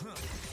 Huh.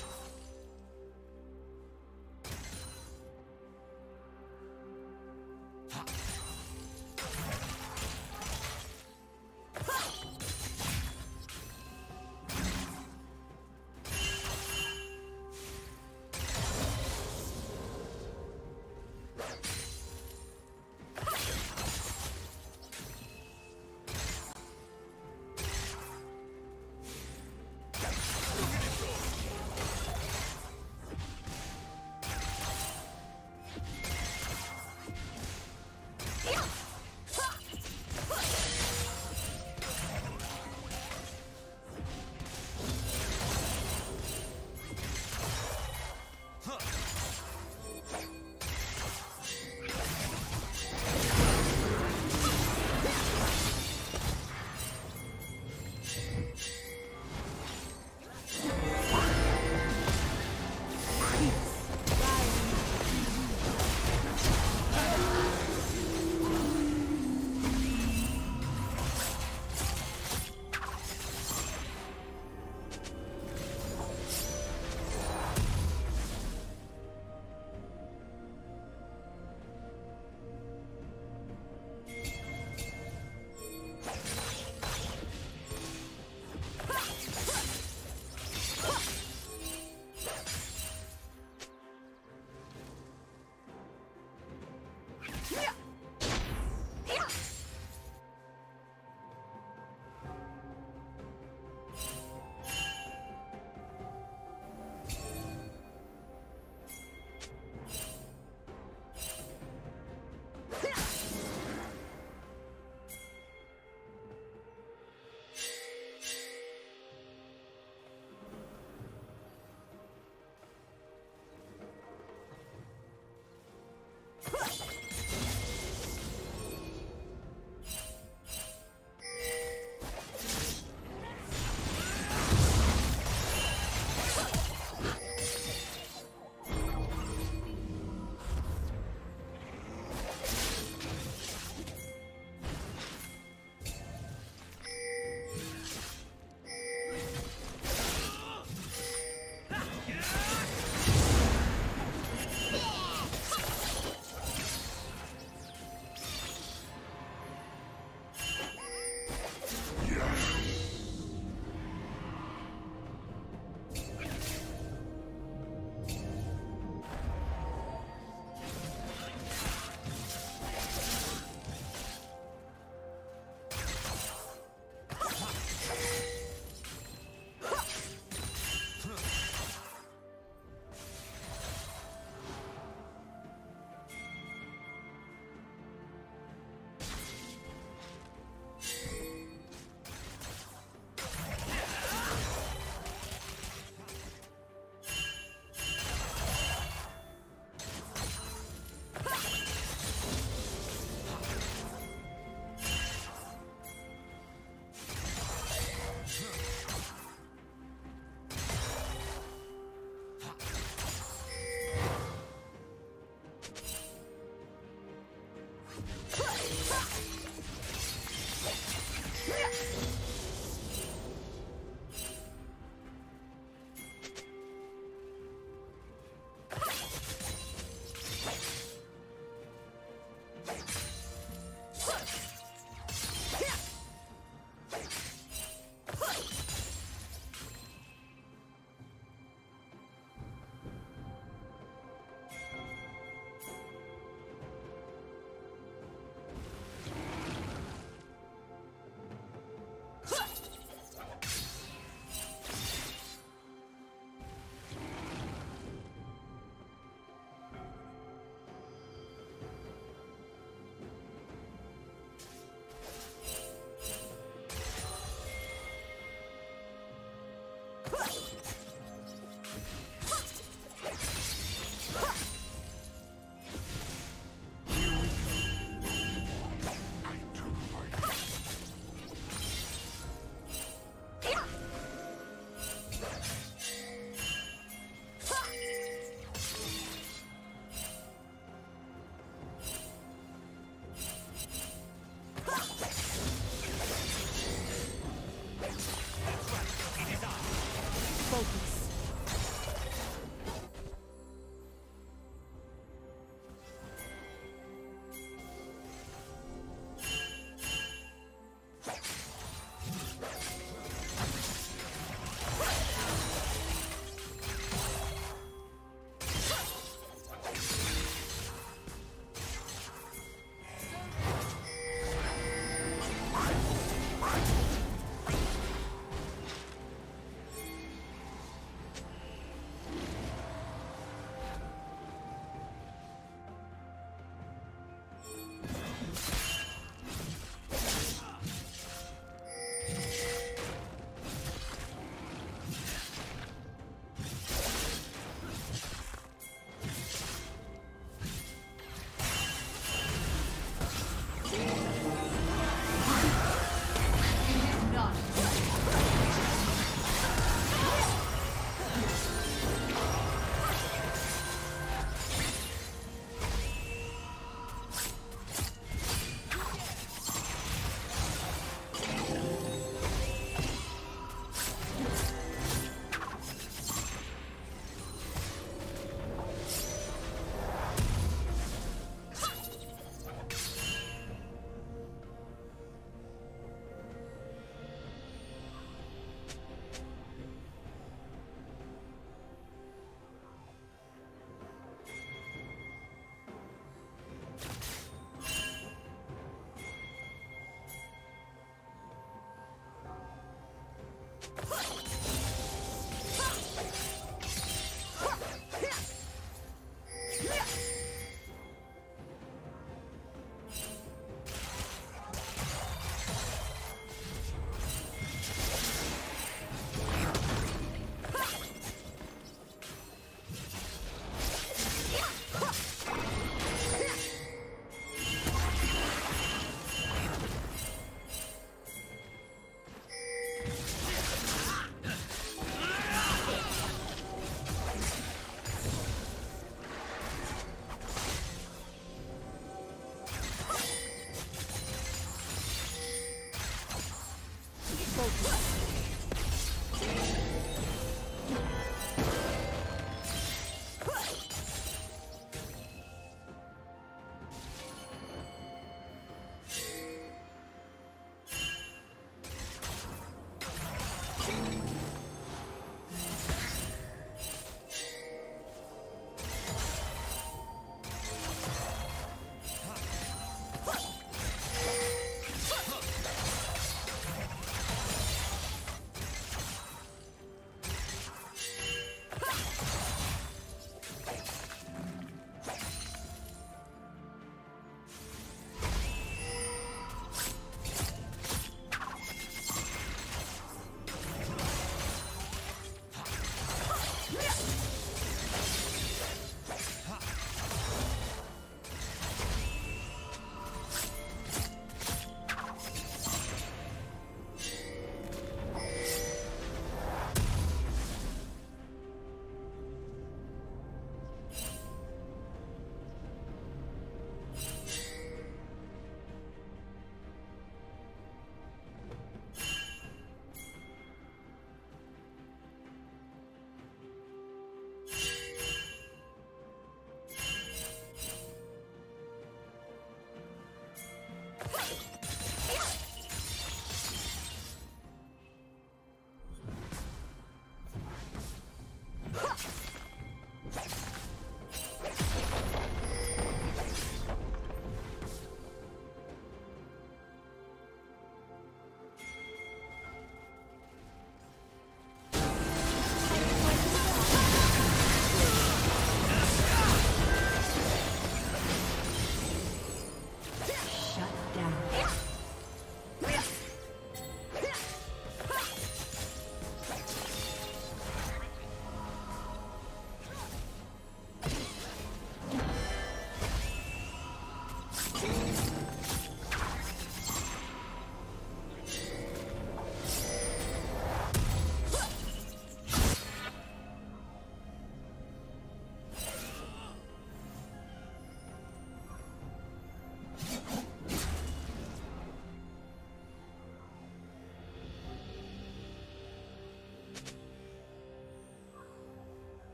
focus.